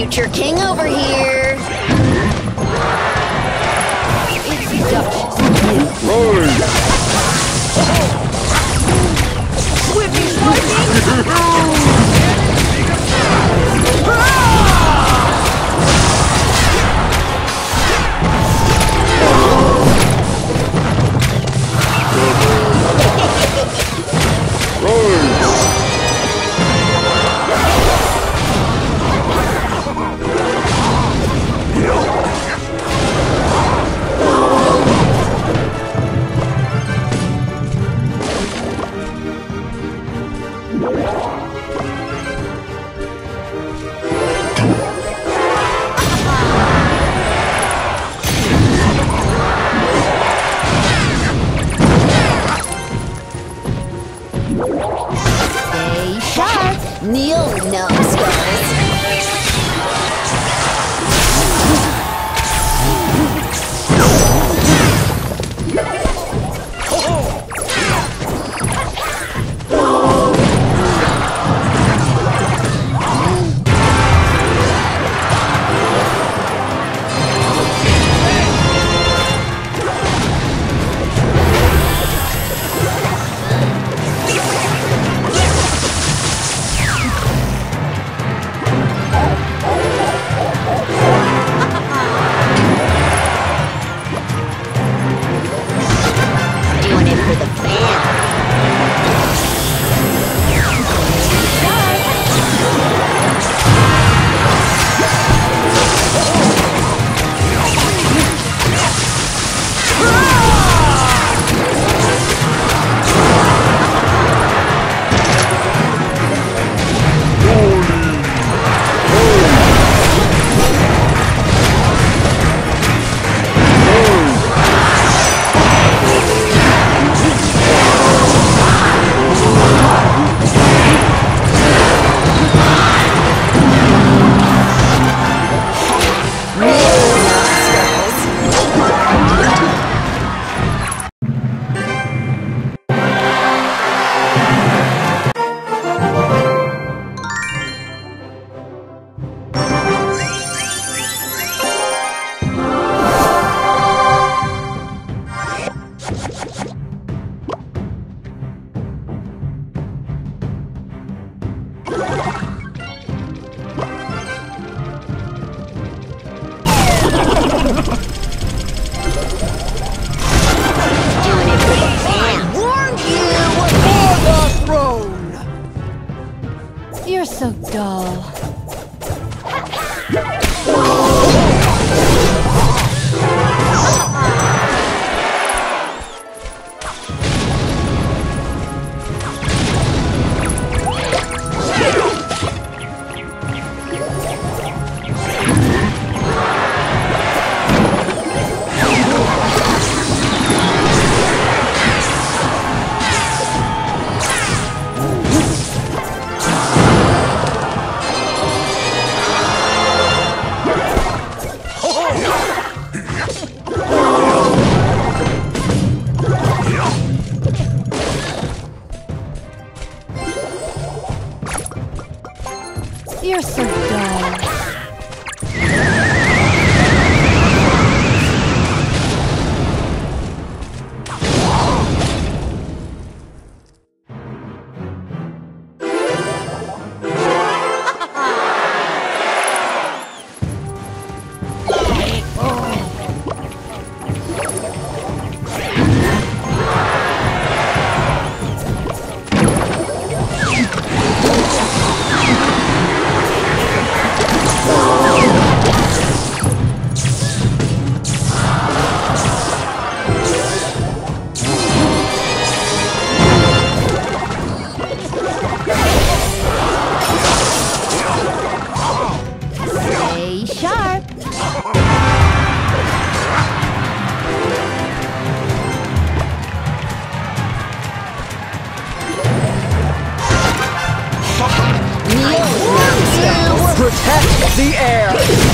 future king over here. It's Duchess. Right. Lightning! Protect the air!